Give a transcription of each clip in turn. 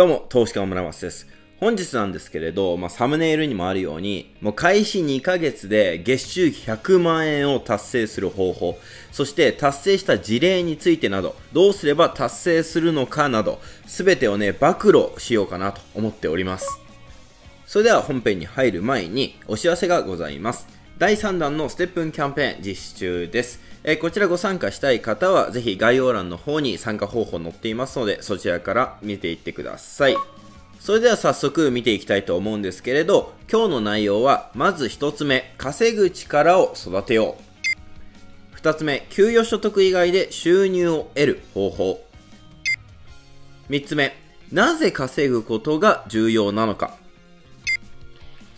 どうも、投資家の村松です。本日なんですけれど、まあ、サムネイルにもあるように、もう開始2ヶ月で月収100万円を達成する方法、そして達成した事例についてなど、どうすれば達成するのかなど、すべてをね、暴露しようかなと思っております。それでは本編に入る前にお知らせがございます。第3弾のステップンキャンペーン実施中です。えこちらご参加したい方は、ぜひ概要欄の方に参加方法載っていますので、そちらから見ていってください。それでは早速見ていきたいと思うんですけれど、今日の内容は、まず1つ目、稼ぐ力を育てよう。2つ目、給与所得以外で収入を得る方法。3つ目、なぜ稼ぐことが重要なのか。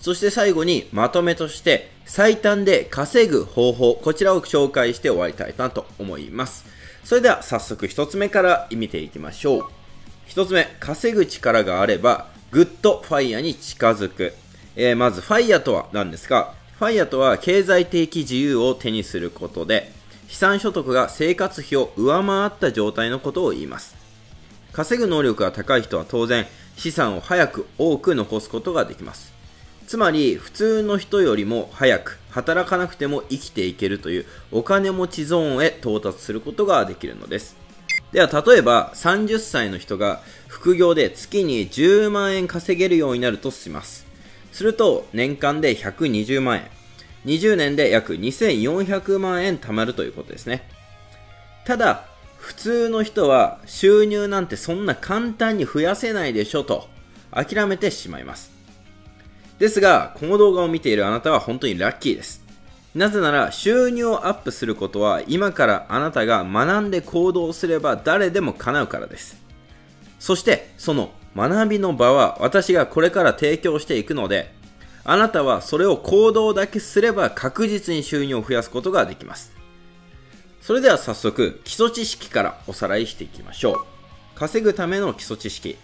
そして最後にまとめとして最短で稼ぐ方法、こちらを紹介して終わりたいなと思います。それでは早速1つ目から見ていきましょう。1つ目、稼ぐ力があれば、ぐっとファイヤーに近づく。えー、まず、ファイヤーとは何ですか？ファイヤーとは経済的自由を手にすることで、資産所得が生活費を上回った状態のことを言います。稼ぐ能力が高い人は当然、資産を早く多く残すことができます。つまり、普通の人よりも早く、働かなくても生きていけるというお金持ちゾーンへ到達することができるのです。では、例えば30歳の人が副業で月に10万円稼げるようになるとします。すると、年間で120万円。20年で約2400万円貯まるということですね。ただ、普通の人は収入なんてそんな簡単に増やせないでしょと諦めてしまいます。ですが、この動画を見ているあなたは本当にラッキーです。なぜなら収入をアップすることは今からあなたが学んで行動すれば誰でも叶うからです。そしてその学びの場は私がこれから提供していくのであなたはそれを行動だけすれば確実に収入を増やすことができます。それでは早速基礎知識からおさらいしていきましょう。稼ぐための基礎知識。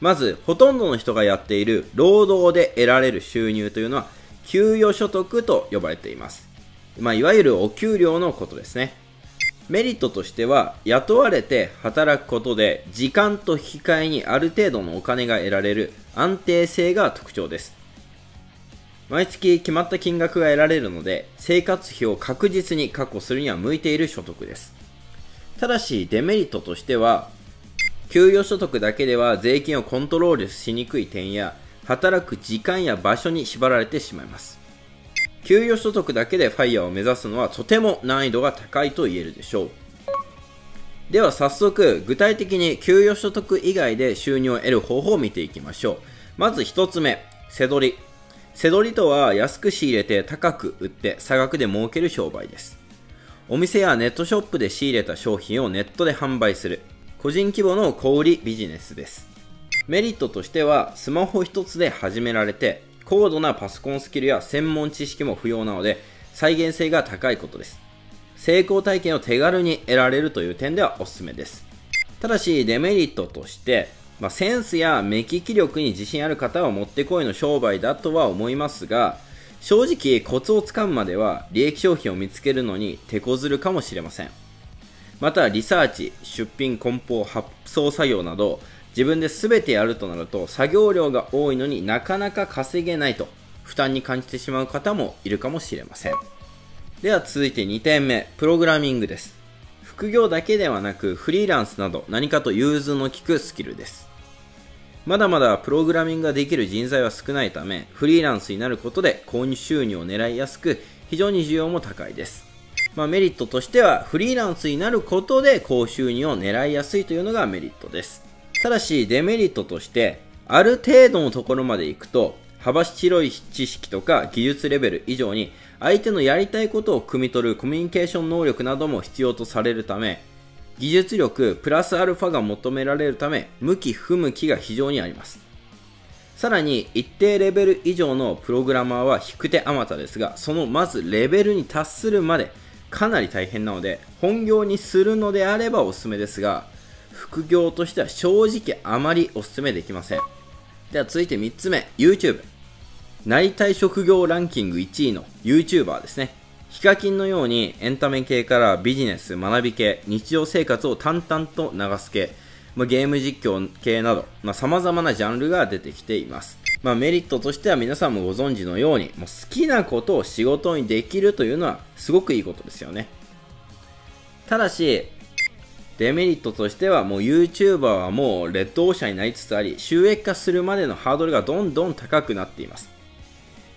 まずほとんどの人がやっている労働で得られる収入というのは給与所得と呼ばれています。まあ、いわゆるお給料のことですね。メリットとしては、雇われて働くことで、時間と引き換えにある程度のお金が得られる安定性が特徴です。毎月決まった金額が得られるので、生活費を確実に確保するには向いている所得です。ただし、デメリットとしては、給与所得だけでは税金をコントロールしにくい点や、働く時間や場所に縛られてしまいます。給与所得だけで FIRE を目指すのはとても難易度が高いと言えるでしょう。では早速、具体的に給与所得以外で収入を得る方法を見ていきましょう。まず1つ目、背取り。背取りとは安く仕入れて高く売って差額で儲ける商売です。お店やネットショップで仕入れた商品をネットで販売する。個人規模の小売ビジネスです。メリットとしては、スマホ1つで始められて、高度なパソコンスキルや専門知識も不要なので、再現性が高いことです。成功体験を手軽に得られるという点ではおすすめです。ただし、デメリットとして、まあ、センスや目利き力に自信ある方はもってこいの商売だとは思いますが、正直コツをつかむまでは利益商品を見つけるのに手こずるかもしれません。また、リサーチ、出品、梱包、発送作業など、自分で全てやるとなると作業量が多いのになかなか稼げないと負担に感じてしまう方もいるかもしれません。では続いて2点目プログラミングです。副業だけではなくフリーランスなど何かと融通の利くスキルです。まだまだプログラミングができる人材は少ないためフリーランスになることで購入収入を狙いやすく非常に需要も高いです。まあ、メリットとしてはフリーランスになることで高収入を狙いやすいというのがメリットですただし、デメリットとして、ある程度のところまで行くと、幅広い知識とか技術レベル以上に、相手のやりたいことを汲み取るコミュニケーション能力なども必要とされるため、技術力プラスアルファが求められるため、向き不向きが非常にあります。さらに、一定レベル以上のプログラマーは引く手あまたですが、そのまずレベルに達するまでかなり大変なので、本業にするのであればおすすめですが、副業としては正直あまりお勧めできません。では続いて3つ目、YouTube。なりたい職業ランキング1位の YouTuber ですね。ヒカキンのようにエンタメ系からビジネス、学び系、日常生活を淡々と流す系、ま、ゲーム実況系など、まあ、様々なジャンルが出てきています。まあ、メリットとしては皆さんもご存知のように、もう好きなことを仕事にできるというのはすごくいいことですよね。ただし、デメリットとしてはもう YouTuber はもうレッドオーシャンになりつつあり、収益化するまでのハードルがどんどん高くなっています。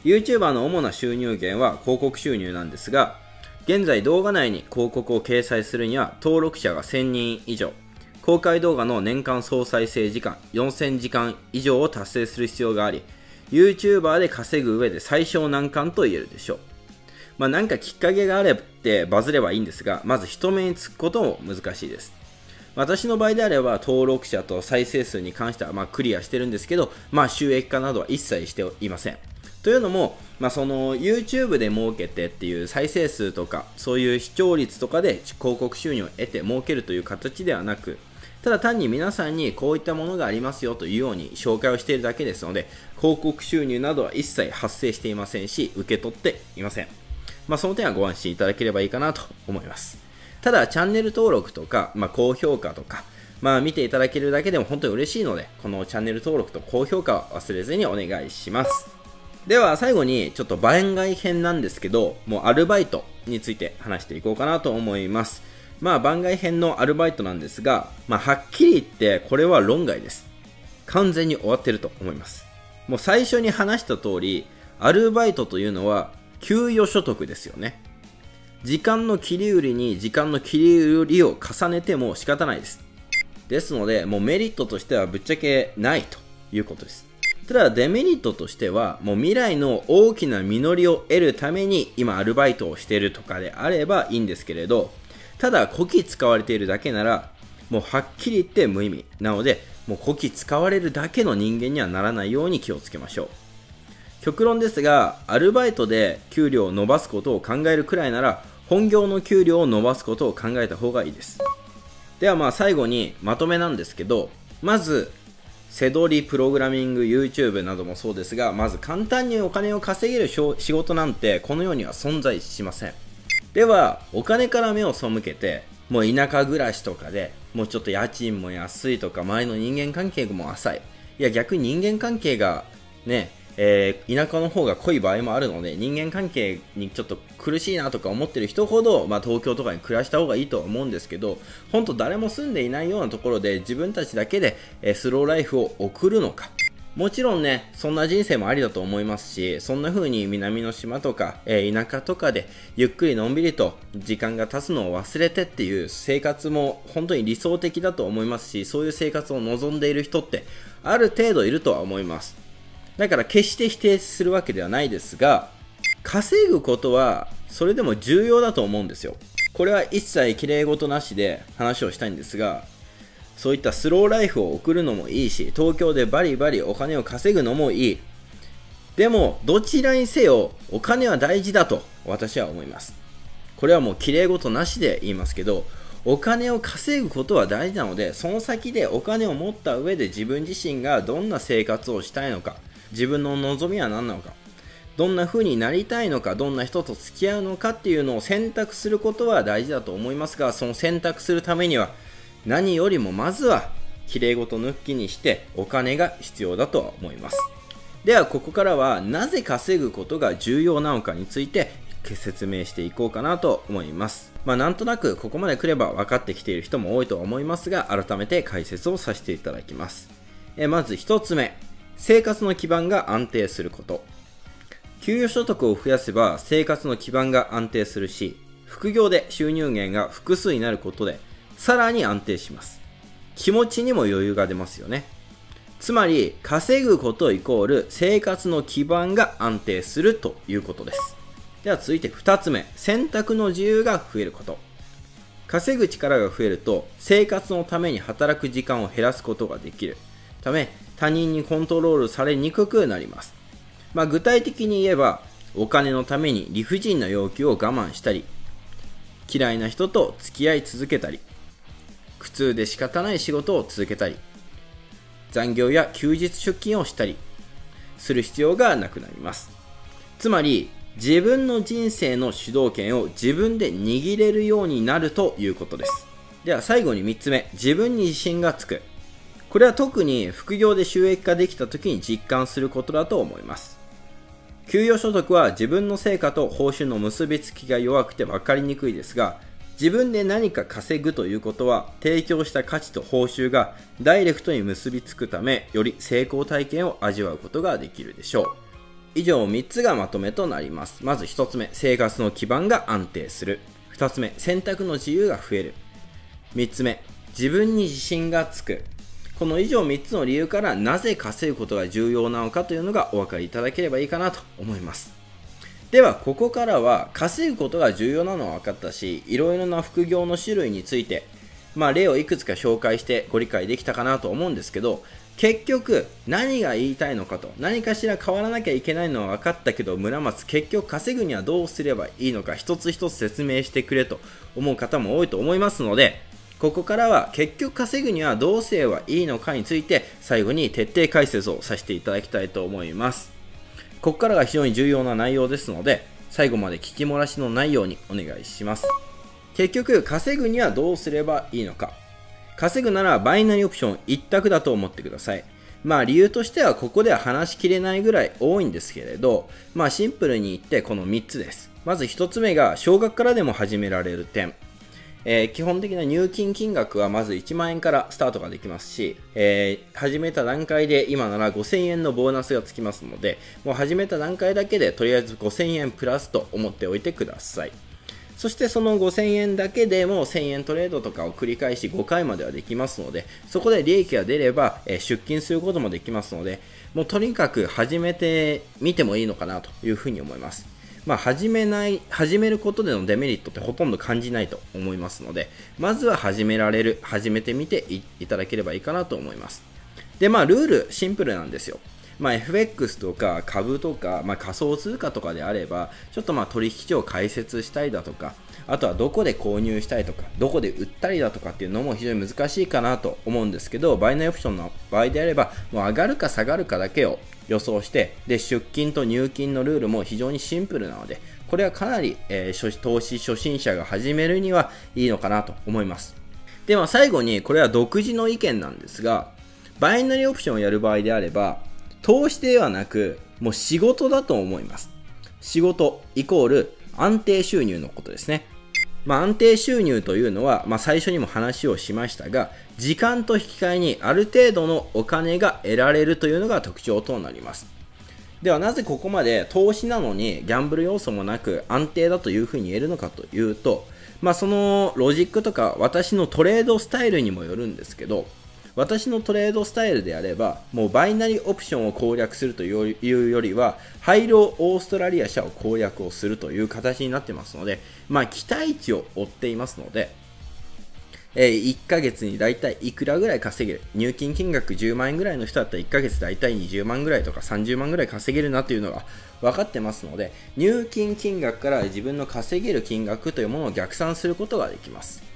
YouTuber の主な収入源は広告収入なんですが、現在動画内に広告を掲載するには登録者が1000人以上、公開動画の年間総再生時間4000時間以上を達成する必要があり、YouTuber で稼ぐ上で最小難関と言えるでしょう。まあ、なんかきっかけがあれってバズればいいんですが、まず人目につくことも難しいです。私の場合であれば登録者と再生数に関してはまクリアしてるんですけど、まあ、収益化などは一切していません。というのも、まあ、その YouTube で儲けてっていう再生数とかそういう視聴率とかで広告収入を得て儲けるという形ではなくただ単に皆さんにこういったものがありますよというように紹介をしているだけですので広告収入などは一切発生していませんし受け取っていません。まあ、その点はご安心いただければいいかなと思います。ただ、チャンネル登録とか、まあ、高評価とか、まあ、見ていただけるだけでも本当に嬉しいので、このチャンネル登録と高評価は忘れずにお願いします。では、最後に、ちょっと番外編なんですけど、もうアルバイトについて話していこうかなと思います。まあ、番外編のアルバイトなんですが、まあ、はっきり言って、これは論外です。完全に終わってると思います。もう最初に話した通り、アルバイトというのは、給与所得ですよね。時間の切り売りに時間の切り売りを重ねても仕方ないです。ですので、もうメリットとしてはぶっちゃけないということです。ただデメリットとしては、もう未来の大きな実りを得るために今アルバイトをしているとかであればいいんですけれど、ただ古希使われているだけなら、もうはっきり言って無意味。なので、もう古希使われるだけの人間にはならないように気をつけましょう。極論ですが、アルバイトで給料を伸ばすことを考えるくらいなら、本業の給料を伸ばすことを考えた方がいいです。ではまあ最後にまとめなんですけど、まず、背取りプログラミング YouTube などもそうですが、まず簡単にお金を稼げる仕事なんてこの世には存在しません。では、お金から目を背けて、もう田舎暮らしとかで、もうちょっと家賃も安いとか、周りの人間関係も浅い。いや、逆に人間関係がね、えー、田舎の方が濃い場合もあるので人間関係にちょっと苦しいなとか思ってる人ほど、まあ、東京とかに暮らした方がいいとは思うんですけど本当誰も住んでいないようなところで自分たちだけで、えー、スローライフを送るのかもちろんね、そんな人生もありだと思いますし、そんな風に南の島とか、えー、田舎とかでゆっくりのんびりと時間が経つのを忘れてっていう生活も本当に理想的だと思いますし、そういう生活を望んでいる人ってある程度いるとは思います。だから決して否定するわけではないですが、稼ぐことはそれでも重要だと思うんですよ。これは一切綺麗事なしで話をしたいんですが、そういったスローライフを送るのもいいし、東京でバリバリお金を稼ぐのもいい。でも、どちらにせよ、お金は大事だと私は思います。これはもう綺麗事なしで言いますけど、お金を稼ぐことは大事なので、その先でお金を持った上で自分自身がどんな生活をしたいのか、自分の望みは何なのかどんな風になりたいのかどんな人と付き合うのかっていうのを選択することは大事だと思いますがその選択するためには何よりもまずはきれいごと抜きにしてお金が必要だと思います。ではここからはなぜ稼ぐことが重要なのかについて説明していこうかなと思います。まあなんとなくここまで来れば分かってきている人も多いと思いますが改めて解説をさせていただきます。えまず1つ目。生活の基盤が安定すること。給与所得を増やせば生活の基盤が安定するし、副業で収入源が複数になることで、さらに安定します。気持ちにも余裕が出ますよね。つまり、稼ぐことイコール生活の基盤が安定するということです。では続いて2つ目、選択の自由が増えること。稼ぐ力が増えると、生活のために働く時間を減らすことができる。ため、他人にコントロールされにくくなります。まあ、具体的に言えば、お金のために理不尽な要求を我慢したり、嫌いな人と付き合い続けたり、苦痛で仕方ない仕事を続けたり、残業や休日出勤をしたりする必要がなくなります。つまり、自分の人生の主導権を自分で握れるようになるということです。では最後に3つ目、自分に自信がつく。これは特に副業で収益化できた時に実感することだと思います。給与所得は自分の成果と報酬の結びつきが弱くて分かりにくいですが、自分で何か稼ぐということは提供した価値と報酬がダイレクトに結びつくためより成功体験を味わうことができるでしょう。以上3つがまとめとなります。まず1つ目生活の基盤が安定する。2つ目選択の自由が増える。3つ目自分に自信がつく。この以上3つの理由からなぜ稼ぐことが重要なのかというのがお分かりいただければいいかなと思います。ではここからは稼ぐことが重要なのは分かったしいろいろな副業の種類についてまあ例をいくつか紹介してご理解できたかなと思うんですけど結局何が言いたいのかと何かしら変わらなきゃいけないのは分かったけど村松結局稼ぐにはどうすればいいのか一つ一つ説明してくれと思う方も多いと思いますのでここからは結局稼ぐにはどうすればいいのかについて最後に徹底解説をさせていただきたいと思います。ここからが非常に重要な内容ですので、最後まで聞き漏らしのないようにお願いします。結局、稼ぐにはどうすればいいのか。稼ぐならバイナリーオプション一択だと思ってください。まあ理由としてはここでは話しきれないぐらい多いんですけれど、まあシンプルに言ってこの3つです。まず1つ目が少額からでも始められる点。えー、基本的な入金金額はまず1万円からスタートができますし、えー、始めた段階で今なら5000円のボーナスがつきますので、もう始めた段階だけでとりあえず5000円プラスと思っておいてください。そしてその5000円だけでも1000円トレードとかを繰り返し5回まではできますので、そこで利益が出れば、え出金することもできますので、もうとにかく始めてみてもいいのかなというふうに思います。まあ、始めない、始めることでのデメリットってほとんど感じないと思いますので、まずは始められる、始めてみていただければいいかなと思います。で、まあ、ルール、シンプルなんですよ。まあ、FX とか株とか、まあ、仮想通貨とかであれば、ちょっとまあ取引所を開設したいだとか、あとはどこで購入したいとか、どこで売ったりだとかっていうのも非常に難しいかなと思うんですけど、バイナリオプションの場合であれば、もう上がるか下がるかだけを予想して、で、出金と入金のルールも非常にシンプルなので、これはかなり、えー、投資初心者が始めるにはいいのかなと思います。では最後に、これは独自の意見なんですが、バイナリーオプションをやる場合であれば、投資ではなく、もう仕事だと思います。仕事イコール安定収入のことですね。まあ、安定収入というのは、まあ、最初にも話をしましたが、時間と引き換えにある程度のお金が得られるというのが特徴となります。ではなぜここまで投資なのにギャンブル要素もなく安定だというふうに言えるのかというと、まあ、そのロジックとか私のトレードスタイルにもよるんですけど私のトレードスタイルであればもうバイナリーオプションを攻略するというよりはハイローオーストラリア社を攻略をするという形になってますので、まあ、期待値を追っていますのでえ、1ヶ月に大体いくらぐらい稼げる？入金金額10万円ぐらいの人だったら1ヶ月大体20万ぐらいとか30万ぐらい稼げるなというのが分かってますので入金金額から自分の稼げる金額というものを逆算することができます。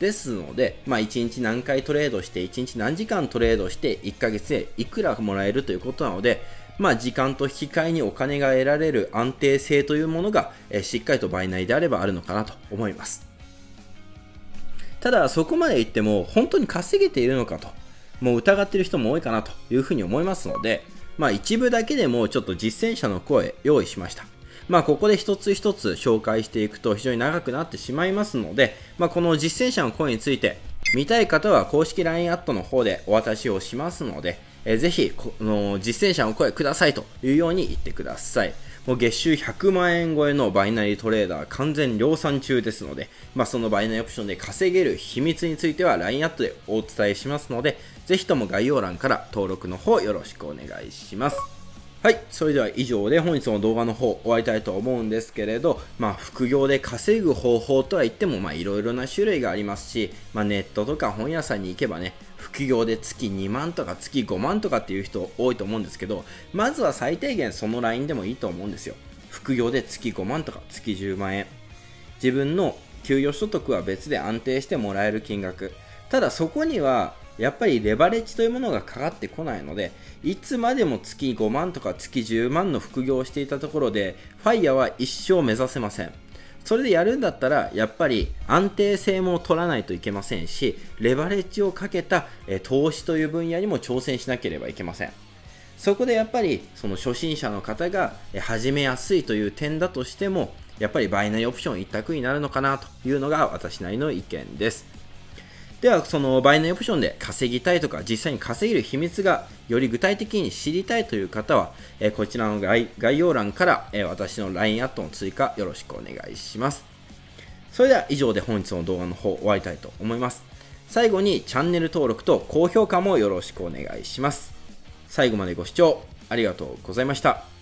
ですので、まあ、1日何回トレードして1日何時間トレードして1ヶ月でいくらもらえるということなのでまあ、時間と引き換えにお金が得られる安定性というものが、えしっかりと倍内であればあるのかなと思います。ただそこまで言っても本当に稼げているのかともう疑っている人も多いかなというふうに思いますのでまあ一部だけでもちょっと実践者の声用意しましたまあここで一つ一つ紹介していくと非常に長くなってしまいますので、まあ、この実践者の声について見たい方は公式 LINE アットの方でお渡しをしますので、えー、ぜひこの実践者の声くださいというように言ってください。もう月収100万円超えのバイナリートレーダー完全量産中ですので、まあ、そのバイナリーオプションで稼げる秘密については LINE アットでお伝えしますので、ぜひとも概要欄から登録の方よろしくお願いします。はい。それでは以上で本日の動画の方終わりたいと思うんですけれど、まあ副業で稼ぐ方法とは言ってもまあいろいろな種類がありますし、まあネットとか本屋さんに行けばね、副業で月2万とか月5万とかっていう人多いと思うんですけど、まずは最低限そのラインでもいいと思うんですよ。副業で月5万とか月10万円。自分の給与所得は別で安定してもらえる金額。ただそこにはやっぱりレバレッジというものがかかってこないので、いつまでも月5万とか月10万の副業をしていたところで、ファイヤーは一生目指せません。それでやるんだったら、やっぱり安定性も取らないといけませんし、レバレッジをかけた、投資という分野にも挑戦しなければいけません。そこでやっぱり、その初心者の方が始めやすいという点だとしても、やっぱりバイナリーオプション一択になるのかなというのが私なりの意見です。では、そのバイナリーオプションで稼ぎたいとか、実際に稼げる秘密がより具体的に知りたいという方は、えこちらの概要欄から、え私の LINE アットの追加よろしくお願いします。それでは以上で本日の動画の方終わりたいと思います。最後にチャンネル登録と高評価もよろしくお願いします。最後までご視聴ありがとうございました。